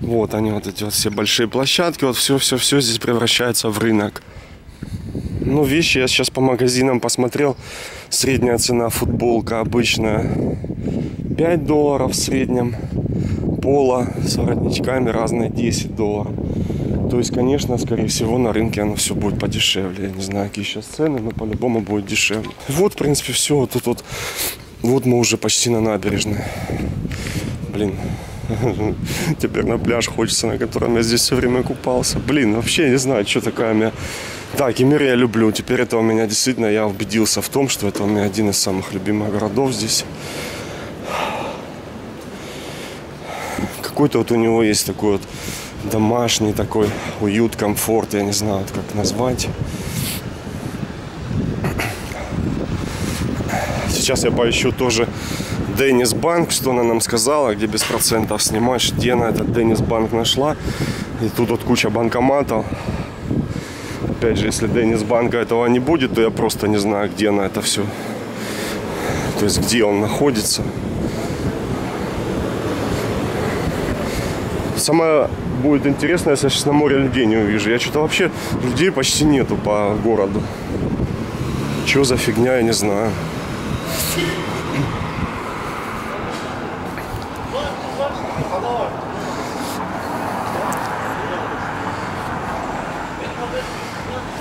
Вот они, вот эти вот все большие площадки, вот все-все-все здесь превращается в рынок. Ну, вещи я сейчас по магазинам посмотрел. Средняя цена футболка обычная 5 долларов в среднем. Пола с воротничками разные 10 долларов. То есть, конечно, скорее всего, на рынке оно все будет подешевле. Я не знаю, какие сейчас цены, но по-любому будет дешевле. Вот, в принципе, все. Вот тут вот, вот мы уже почти на набережной. Блин, теперь на пляж хочется, на котором я здесь все время купался. Блин, вообще не знаю, что такая у меня... Да, Кемер я люблю. Теперь это у меня действительно, я убедился в том, что это у меня один из самых любимых городов здесь. Какой-то вот у него есть такой вот домашний такой уют, комфорт, я не знаю, как назвать. Сейчас я поищу тоже Деннис Банк, что она нам сказала, где без процентов снимаешь, где она этот Деннис Банк нашла. И тут вот куча банкоматов. Опять же, если Деннис Банка этого не будет, то я просто не знаю, где она это все. То есть, где он находится. Самое будет интересно, если я сейчас на море людей не увижу. Я что-то вообще людей почти нету по городу. Что за фигня, я не знаю.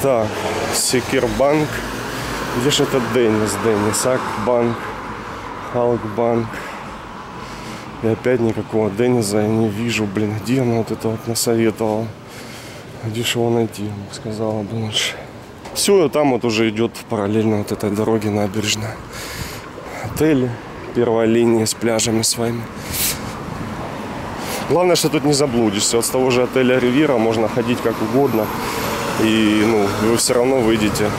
Так, Секирбанк. Где же это Деннис? Деннис, Акбанк, Халкбанк. И опять никакого Денниза я не вижу. Блин, где она вот это вот насоветовала? Где же его найти? Сказала бы лучше. Все, там вот уже идет параллельно вот этой дороге набережная. Отели, первая линия с пляжами своими. Главное, что тут не заблудишься. Вот с того же отеля Ривира можно ходить как угодно. И ну, вы все равно выйдете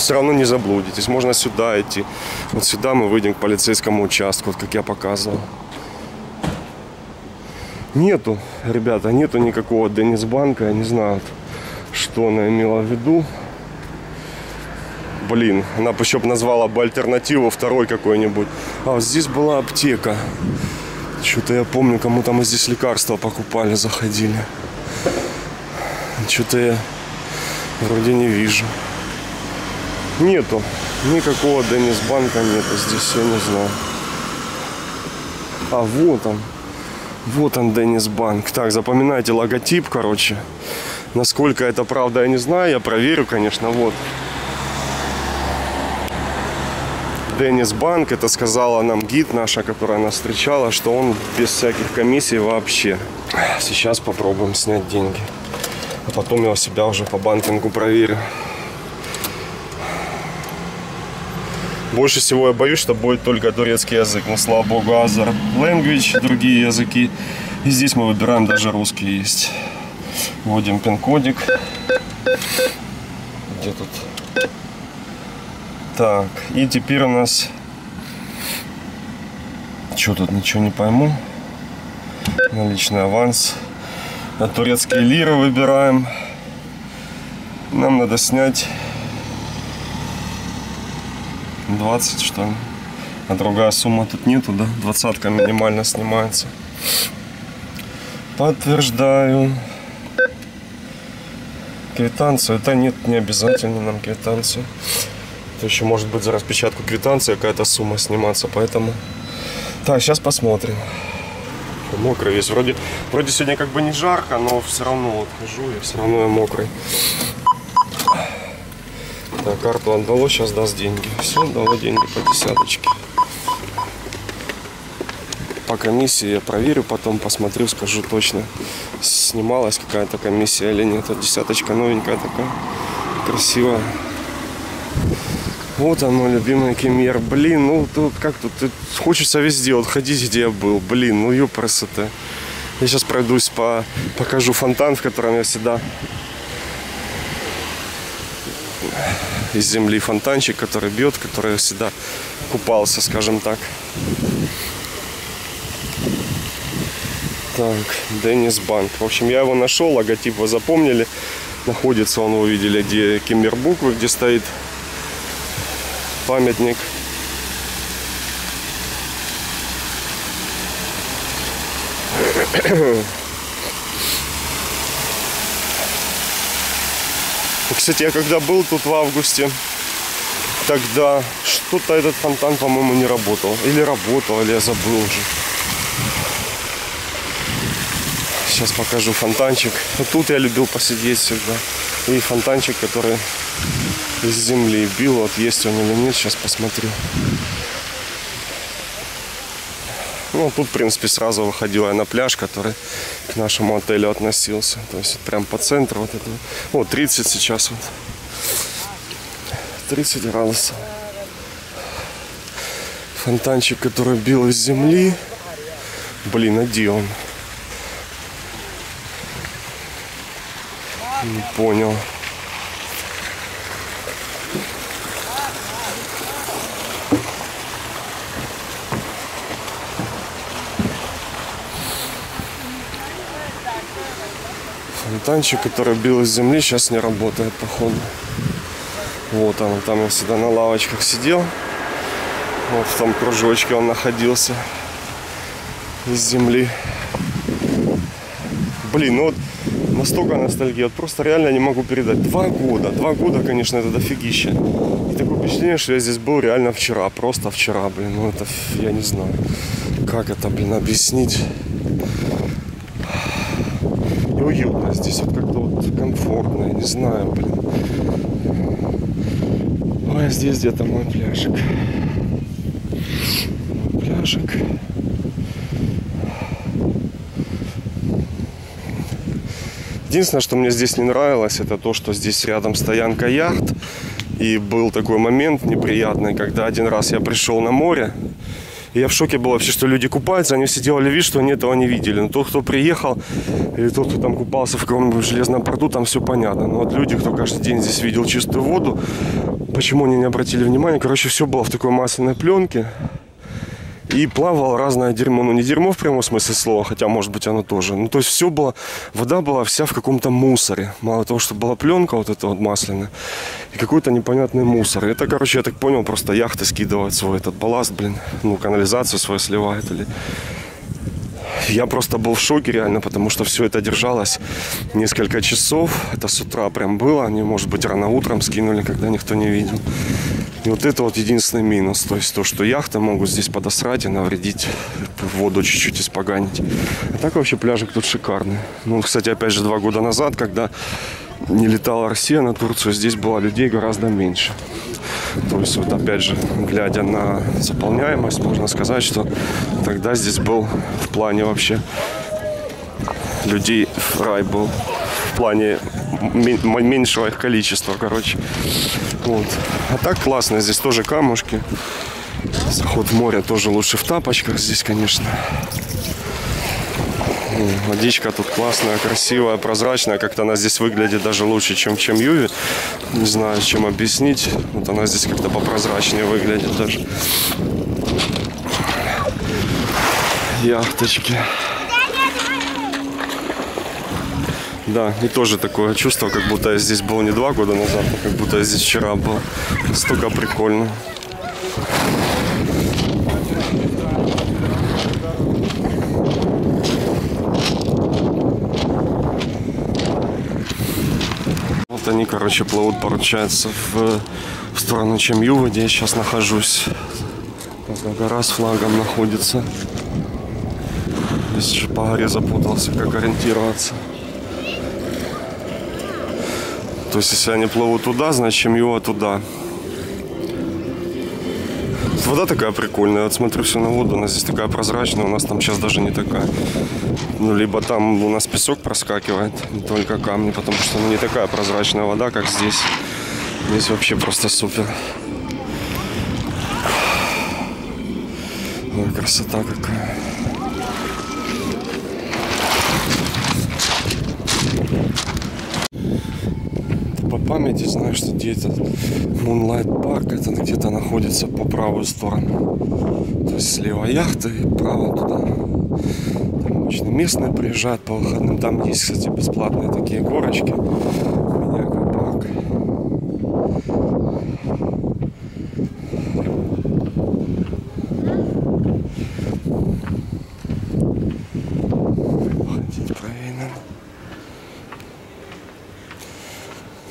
все равно не заблудитесь. Можно сюда идти. Вот сюда мы выйдем к полицейскому участку, вот как я показывал. Нету, ребята, нету никакого Денисбанка. Я не знаю, что она имела в виду. Блин, она бы еще назвала бы альтернативу второй какой-нибудь. А здесь была аптека. Что-то я помню, кому там здесь лекарства покупали, заходили. Что-то я вроде не вижу. Нету. Никакого Денисбанка нету здесь, я не знаю. А вот он. Вот он, Денисбанк. Так, запоминайте логотип, короче. Насколько это правда, я не знаю. Я проверю, конечно. Вот. Денис Банк, это сказала нам гид наша, которая нас встречала, что он без всяких комиссий вообще. Сейчас попробуем снять деньги. А потом я у себя уже по банкингу проверю. Больше всего я боюсь, что будет только турецкий язык. Но, слава богу, Azar Language, другие языки. И здесь мы выбираем даже русский есть. Вводим пин-кодик. Где тут? Так, и теперь у нас... Что тут, ничего не пойму. Наличный аванс. На турецкие лиры выбираем. Нам надо снять 20 что ли. А другая сумма тут нету, да? Двадцатка минимально снимается. Подтверждаю. Квитанцию. Это нет, не обязательно нам квитанцию. Это еще может быть за распечатку квитанции какая-то сумма сниматься, поэтому... Так, сейчас посмотрим. Мокрый весь. Вроде, вроде сегодня как бы не жарко, но все равно вот хожу, я все равно я мокрый. Так, карту отдало, сейчас даст деньги. Все, дало деньги по десяточке. По комиссии я проверю, потом посмотрю, скажу точно, снималась какая-то комиссия или нет. Вот десяточка новенькая такая, красивая. Вот он, мой любимый кемер. Блин, ну тут как тут, тут хочется везде вот ходить, где я был. Блин, ну ёпрст Я сейчас пройдусь по, покажу фонтан, в котором я всегда из земли фонтанчик, который бьет, который всегда купался, скажем так. Так, Деннис Банк. В общем, я его нашел, логотип вы запомнили. Находится он, вы видели, где Киммер буквы, где стоит памятник. Кстати, я когда был тут в августе, тогда что-то этот фонтан, по-моему, не работал. Или работал, или я забыл уже. Сейчас покажу фонтанчик. Вот тут я любил посидеть всегда. И фонтанчик, который из земли бил. Вот есть он или нет, сейчас посмотрю. Ну, тут, в принципе, сразу выходила я на пляж, который к нашему отелю относился. То есть прям по центру вот этого. Вот, 30 сейчас вот. 30 градусов. Фонтанчик, который бил из земли. Блин, а где он? Не понял. Фонтанчик, который бил из земли, сейчас не работает, походу. Вот он, там я всегда на лавочках сидел. Вот в том кружочке он находился из земли. Блин, ну вот настолько ностальгия, вот просто реально не могу передать. Два года, два года, конечно, это дофигища. И такое впечатление, что я здесь был реально вчера, просто вчера, блин, ну это, я не знаю, как это, блин, объяснить. Уютно здесь, вот как-то вот комфортно, я не знаю, блин. Ой, здесь где-то мой пляжик. Мой пляжик. Единственное, что мне здесь не нравилось, это то, что здесь рядом стоянка яхт. И был такой момент неприятный, когда один раз я пришел на море, и я в шоке был вообще, что люди купаются, они все делали вид, что они этого не видели. Но тот, кто приехал, или тот, кто там купался в каком-нибудь железном порту, там все понятно. Но вот люди, кто каждый день здесь видел чистую воду, почему они не обратили внимания? Короче, все было в такой масляной пленке. И плавало разное дерьмо. Ну, не дерьмо в прямом смысле слова, хотя, может быть, оно тоже. Ну, то есть все было, вода была вся в каком-то мусоре. Мало того, что была пленка вот эта вот масляная, и какой-то непонятный мусор. Это, короче, я так понял, просто яхты скидывают свой этот балласт, блин, ну, канализацию свою сливает или я просто был в шоке реально, потому что все это держалось несколько часов. Это с утра прям было. Они, может быть, рано утром скинули, когда никто не видел. И вот это вот единственный минус. То есть то, что яхты могут здесь подосрать и навредить, воду чуть-чуть испоганить. А так вообще пляжик тут шикарный. Ну, кстати, опять же, два года назад, когда не летала Россия на Турцию, здесь было людей гораздо меньше. То есть вот опять же, глядя на заполняемость, можно сказать, что тогда здесь был в плане вообще людей рай был в плане меньшего их количества, короче. Вот. А так классно, здесь тоже камушки. Заход в море тоже лучше в тапочках здесь, конечно. Водичка тут классная, красивая, прозрачная. Как-то она здесь выглядит даже лучше, чем в Чемюве. Не знаю, чем объяснить. Вот она здесь как-то попрозрачнее выглядит даже. Яхточки. Да, и тоже такое чувство, как будто я здесь был не два года назад, а как будто я здесь вчера был. Столько прикольно. Вот они, короче, плывут, получается, в, в сторону Чемью, где я сейчас нахожусь. Гора с флагом находится. Здесь же по горе запутался, как ориентироваться. То есть, если они плывут туда, значит, Чемью туда. Вода такая прикольная. Вот смотрю все на воду, она здесь такая прозрачная. У нас там сейчас даже не такая. Ну, либо там у нас песок проскакивает, только камни, потому что ну, не такая прозрачная вода, как здесь. Здесь вообще просто супер. Ой, красота какая. Памяти знаю, что где-то Moonlight Park это где-то находится по правую сторону. То есть слева яхта и право туда. Там обычно местные приезжают по выходным. Там есть, кстати, бесплатные такие горочки. Миньяка парк.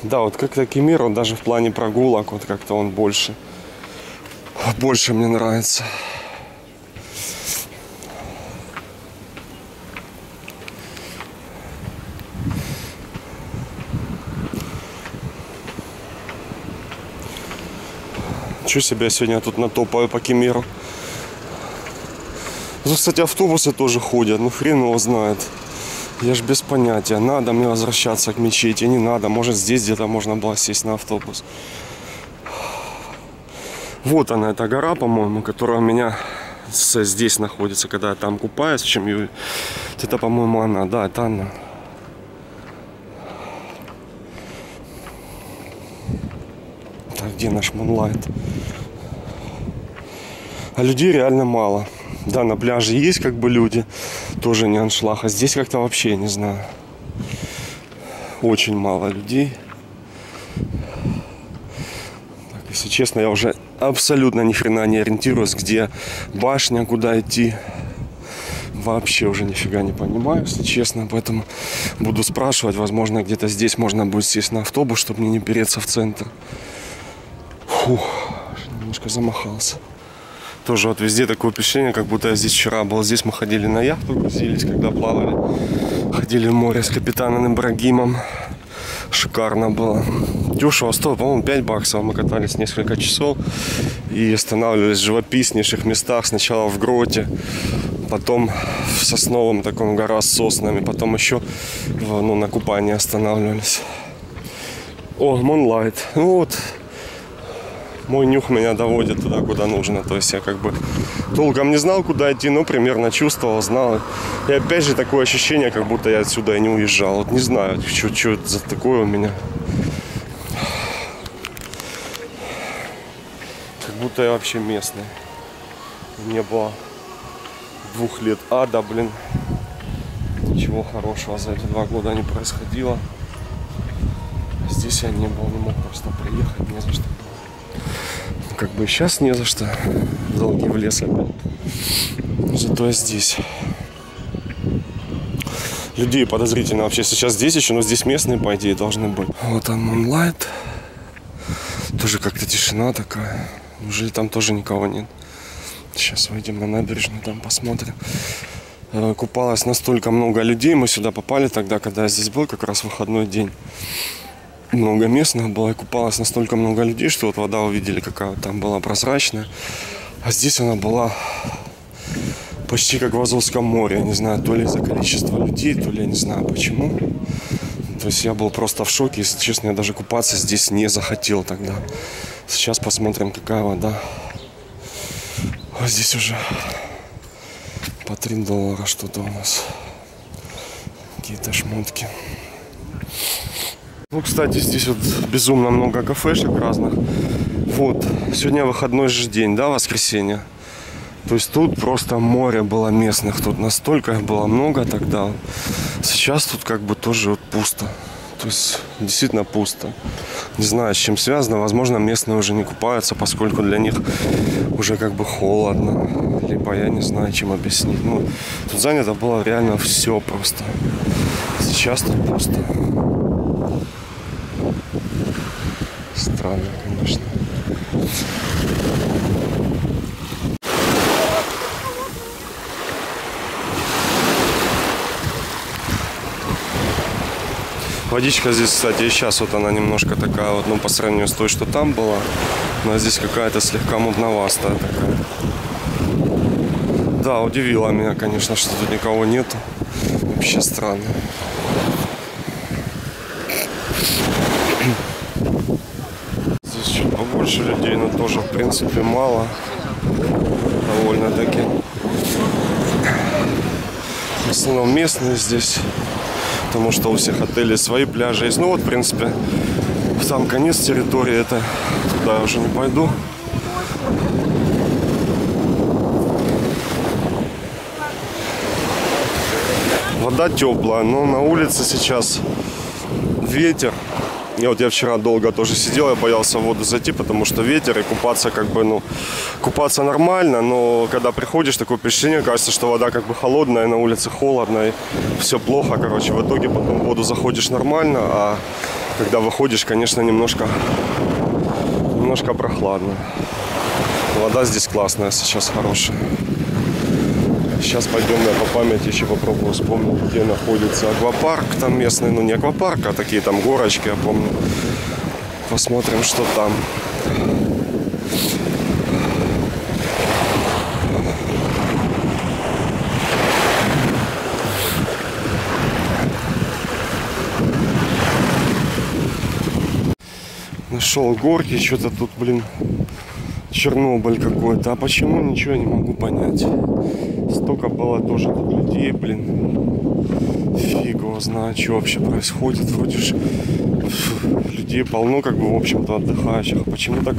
Да, вот как-то Кемир, он даже в плане прогулок, вот как-то он больше, больше мне нравится. Чего себя сегодня тут натопаю по Кемеру. Ну, кстати, автобусы тоже ходят, ну хрен его знает. Я ж без понятия, надо мне возвращаться к мечети, не надо. Может здесь где-то можно было сесть на автобус. Вот она, эта гора, по-моему, которая у меня здесь находится, когда я там купаюсь, чем ее... Это, по-моему, она, да, это она. Так, где наш Moonlight? А людей реально мало. Да, на пляже есть как бы люди, тоже не аншлаг. А здесь как-то вообще, не знаю, очень мало людей. Так, если честно, я уже абсолютно ни хрена не ориентируюсь, где башня, куда идти. Вообще уже нифига не понимаю, если честно. Поэтому буду спрашивать. Возможно, где-то здесь можно будет сесть на автобус, чтобы мне не переться в центр. Фух, немножко замахался. Тоже вот везде такое впечатление, как будто я здесь вчера был. Здесь мы ходили на яхту, грузились, когда плавали. Ходили в море с капитаном Ибрагимом. Шикарно было. Дешево стоило, по-моему, 5 баксов. Мы катались несколько часов и останавливались в живописнейших местах. Сначала в гроте, потом в сосновом таком гора с соснами, потом еще ну, на купании останавливались. О, Moonlight. Ну вот, мой нюх меня доводит туда, куда нужно. То есть я как бы толком не знал, куда идти, но примерно чувствовал, знал. И опять же такое ощущение, как будто я отсюда и не уезжал. Вот не знаю, что, что это за такое у меня. Как будто я вообще местный. Не было двух лет ада, блин. Ничего хорошего за эти два года не происходило. Здесь я не был, не мог просто приехать, не за что как бы сейчас не за что. Долги в лес опять. Зато я здесь. Людей подозрительно вообще сейчас здесь еще, но здесь местные, по идее, должны быть. Вот там Moonlight. Тоже как-то тишина такая. Неужели там тоже никого нет? Сейчас выйдем на набережную, там посмотрим. Э, купалось настолько много людей. Мы сюда попали тогда, когда я здесь был, как раз выходной день много местных было, и купалось настолько много людей, что вот вода увидели, какая там была прозрачная. А здесь она была почти как в Азовском море. Я не знаю, то ли из-за количества людей, то ли я не знаю почему. То есть я был просто в шоке. Если честно, я даже купаться здесь не захотел тогда. Сейчас посмотрим, какая вода. А здесь уже по 3 доллара что-то у нас. Какие-то шмотки. Ну, кстати, здесь вот безумно много кафешек разных. Вот, сегодня выходной же день, да, воскресенье. То есть тут просто море было местных, тут настолько их было много тогда. Сейчас тут как бы тоже вот пусто. То есть действительно пусто. Не знаю, с чем связано. Возможно, местные уже не купаются, поскольку для них уже как бы холодно. Либо я не знаю, чем объяснить. Ну, тут занято было реально все просто. Сейчас тут пусто. Странно, конечно. Водичка здесь, кстати, и сейчас вот она немножко такая вот, ну, по сравнению с той, что там была. Но здесь какая-то слегка мутновастая такая. Да, удивило меня, конечно, что тут никого нету. Вообще странно. больше людей, но тоже, в принципе, мало. Довольно-таки. В основном местные здесь. Потому что у всех отелей свои пляжи есть. Ну вот, в принципе, сам конец территории. Это туда я уже не пойду. Вода теплая, но на улице сейчас ветер. И вот я вчера долго тоже сидел, я боялся в воду зайти, потому что ветер и купаться как бы, ну, купаться нормально, но когда приходишь, такое впечатление, кажется, что вода как бы холодная, на улице холодно, и все плохо, короче. В итоге потом в воду заходишь нормально, а когда выходишь, конечно, немножко, немножко прохладно. Вода здесь классная, сейчас хорошая. Сейчас пойдем я по памяти еще попробую вспомнить, где находится аквапарк там местный. Ну не аквапарк, а такие там горочки, я помню. Посмотрим, что там. Нашел горки, что-то тут, блин, Чернобыль какой-то. А почему, ничего не могу понять. Столько было тоже тут людей, блин. Фиг его знает, что вообще происходит. Вроде же людей полно, как бы, в общем-то, отдыхающих. Почему так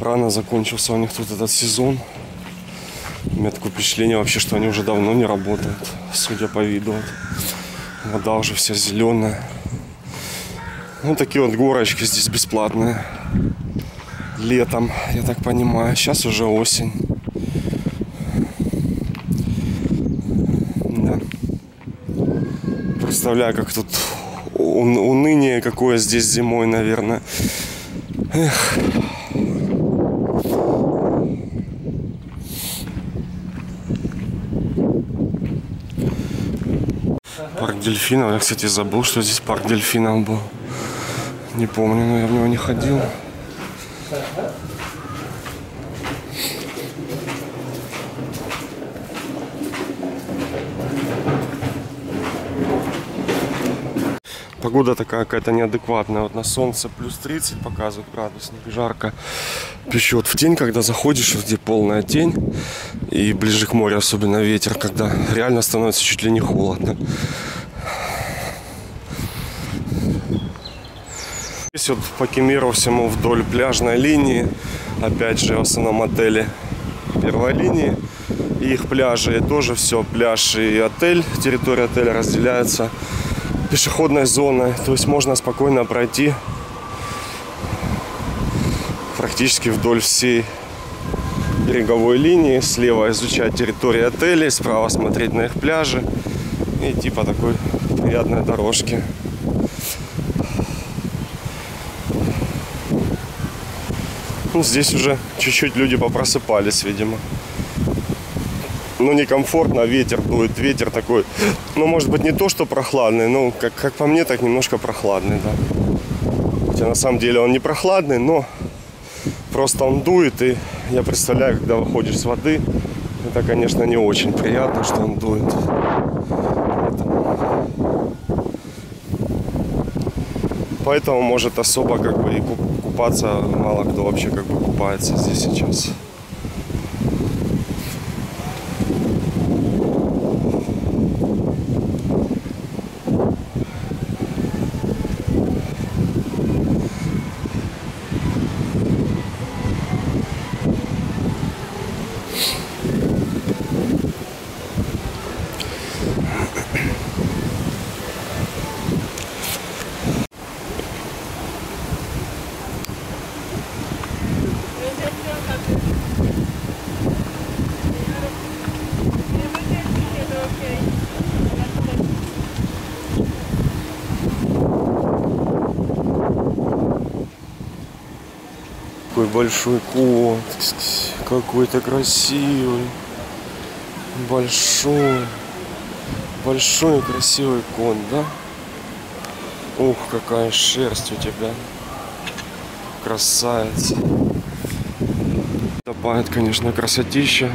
рано закончился у них тут этот сезон? У меня такое впечатление вообще, что они уже давно не работают, судя по виду. Вода уже вся зеленая. Ну, такие вот горочки здесь бесплатные. Летом, я так понимаю. Сейчас уже осень. Да. Представляю, как тут уныние какое здесь зимой, наверное. Эх. Парк дельфинов. Я, кстати, забыл, что здесь парк дельфинов был. Не помню, но я в него не ходил. Погода такая какая-то неадекватная. Вот на солнце плюс 30 показывает градусник, жарко печет. В день, когда заходишь, где полная тень, и ближе к морю особенно ветер, когда реально становится чуть ли не холодно. Здесь вот по Кемиру всему вдоль пляжной линии, опять же в основном отели первой линии, и их пляжи, и тоже все, пляж и отель, территория отеля разделяется пешеходной зоной, то есть можно спокойно пройти практически вдоль всей береговой линии, слева изучать территорию отелей, справа смотреть на их пляжи и идти по такой приятной дорожке. Ну, здесь уже чуть-чуть люди попросыпались, видимо. Ну, некомфортно, ветер дует, ветер такой, ну, может быть, не то, что прохладный, но, как, как по мне, так немножко прохладный, да. Хотя, на самом деле, он не прохладный, но просто он дует, и я представляю, когда выходишь с воды, это, конечно, не очень приятно, что он дует. Поэтому, может, особо, как бы, и купаться мало кто вообще, как бы, купается здесь сейчас. Какой большой кот. Какой-то красивый. Большой. Большой красивый кот, да? Ух, какая шерсть у тебя. Красавец. Добавит, конечно, красотища.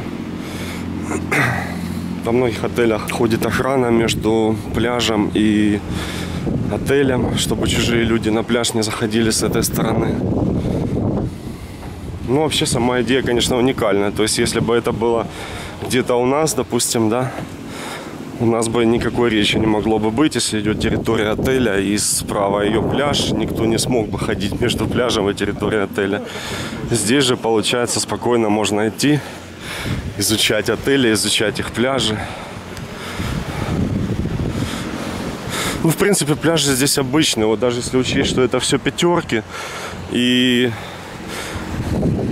Во многих отелях ходит охрана между пляжем и отелем, чтобы чужие люди на пляж не заходили с этой стороны. Ну, вообще, сама идея, конечно, уникальная. То есть, если бы это было где-то у нас, допустим, да, у нас бы никакой речи не могло бы быть, если идет территория отеля и справа ее пляж, никто не смог бы ходить между пляжем и территорией отеля. Здесь же, получается, спокойно можно идти, изучать отели, изучать их пляжи. Ну, в принципе, пляжи здесь обычные. Вот даже если учесть, что это все пятерки. И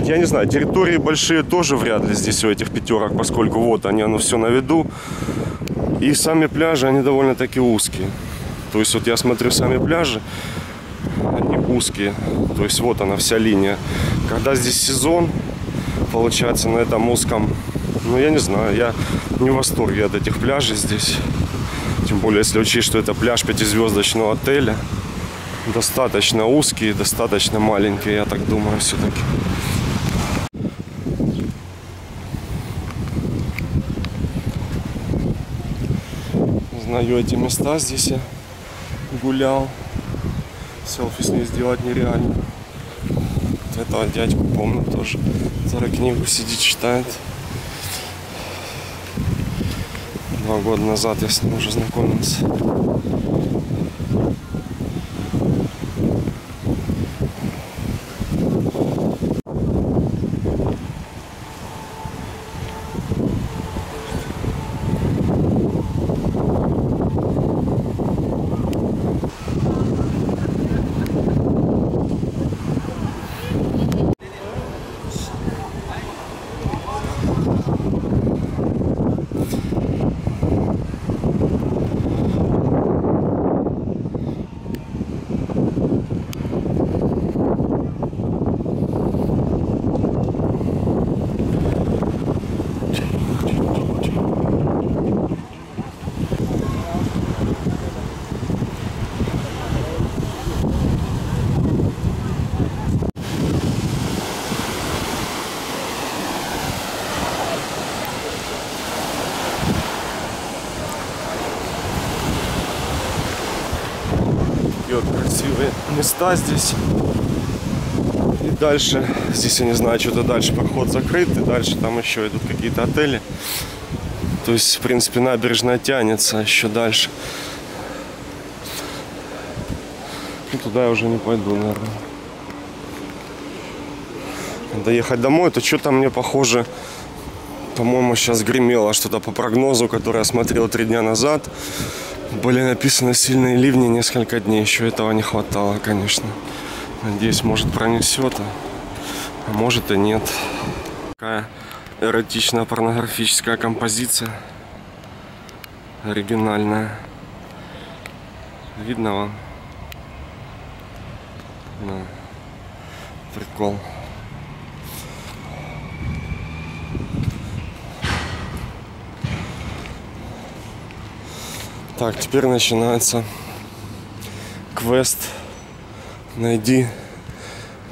я не знаю, территории большие тоже вряд ли здесь у этих пятерок, поскольку вот они, оно все на виду. И сами пляжи, они довольно-таки узкие. То есть вот я смотрю сами пляжи, они узкие. То есть вот она вся линия. Когда здесь сезон, получается на этом узком, ну я не знаю, я не в восторге от этих пляжей здесь. Тем более, если учесть, что это пляж пятизвездочного отеля. Достаточно узкий, достаточно маленький, я так думаю, все-таки. Знаю эти места, здесь я гулял. Селфи с ней сделать нереально. Вот этого дядьку помню тоже. Который книгу сидит, читает. Два года назад я с ним уже знакомился. Такие вот места здесь. И дальше, здесь я не знаю, что-то дальше проход закрыт, и дальше там еще идут какие-то отели. То есть, в принципе, набережная тянется еще дальше. Ну, туда я уже не пойду, наверное. Надо ехать домой, то что-то мне похоже, по-моему, сейчас гремело что-то по прогнозу, который я смотрел три дня назад. Были написаны сильные ливни несколько дней. Еще этого не хватало, конечно. Надеюсь, может пронесет, а, может и нет. Такая эротичная порнографическая композиция. Оригинальная. Видно вам? Да. Прикол. Так, теперь начинается квест Найди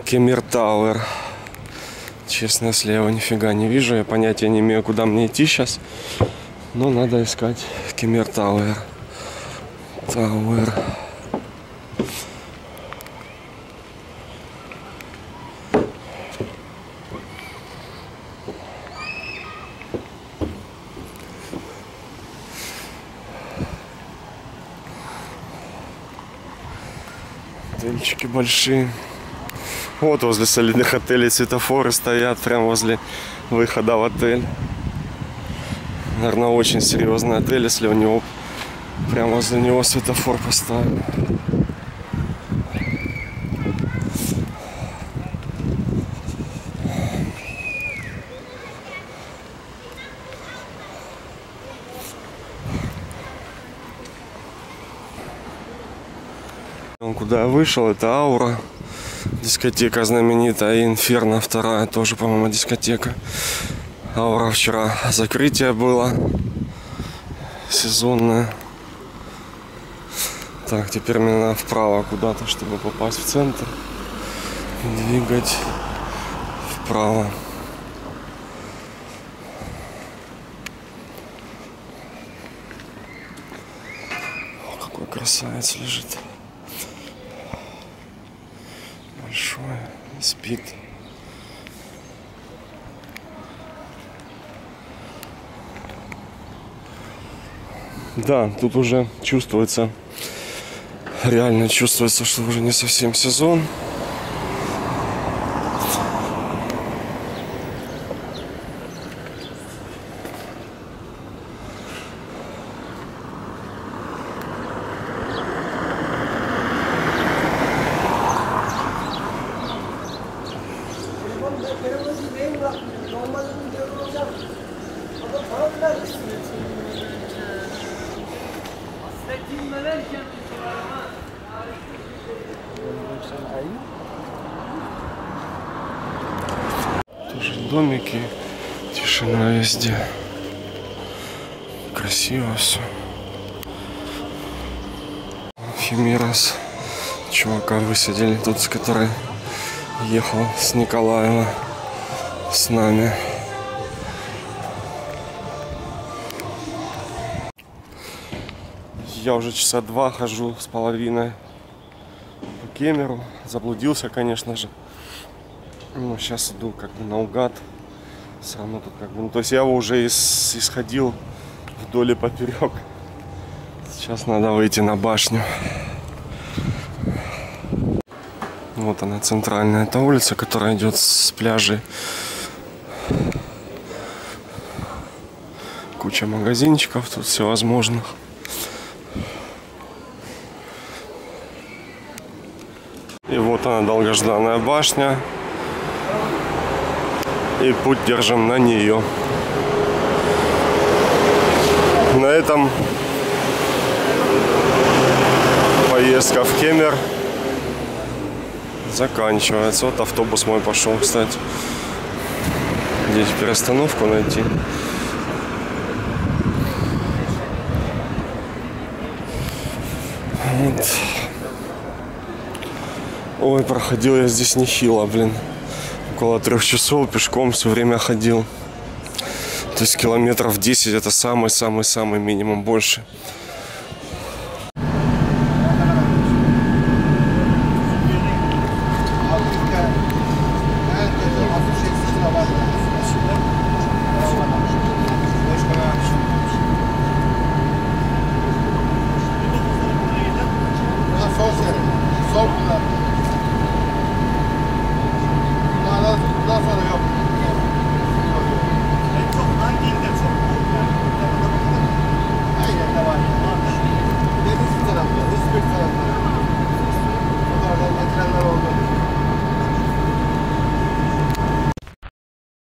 Кемер Тауэр. Честно, слева нифига не вижу. Я понятия не имею, куда мне идти сейчас. Но надо искать Кемер Тауэр. Тауэр. Отельчики большие. Вот возле солидных отелей светофоры стоят прямо возле выхода в отель. Наверное, очень серьезный отель, если у него прямо возле него светофор поставили. Я вышел, это Аура. Дискотека знаменитая. Инферно вторая тоже, по-моему, дискотека. Аура вчера закрытие было. Сезонное. Так, теперь мне надо вправо куда-то, чтобы попасть в центр. Двигать вправо. О, какой красавец лежит. Большой. Спит. Да, тут уже чувствуется, реально чувствуется, что уже не совсем сезон. Тоже домики, тишина везде. Красиво все. Химерас. Чувака высадили тут, с которой ехал с Николаева с нами. Я уже часа два хожу с половиной по Кемеру. Заблудился, конечно же. Ну, сейчас иду как бы наугад. Все равно тут как бы... Ну, то есть я уже ис- исходил вдоль и поперек. Сейчас надо выйти на башню. Вот она, центральная эта улица, которая идет с пляжей. Куча магазинчиков тут всевозможных. И вот она, долгожданная башня. И путь держим на нее. На этом поездка в Кемер заканчивается. Вот автобус мой пошел, кстати. Здесь переостановку найти. Вот. Ой, проходил я здесь нехило, блин. Около трех часов пешком все время ходил. То есть километров 10 это самый-самый-самый минимум больше.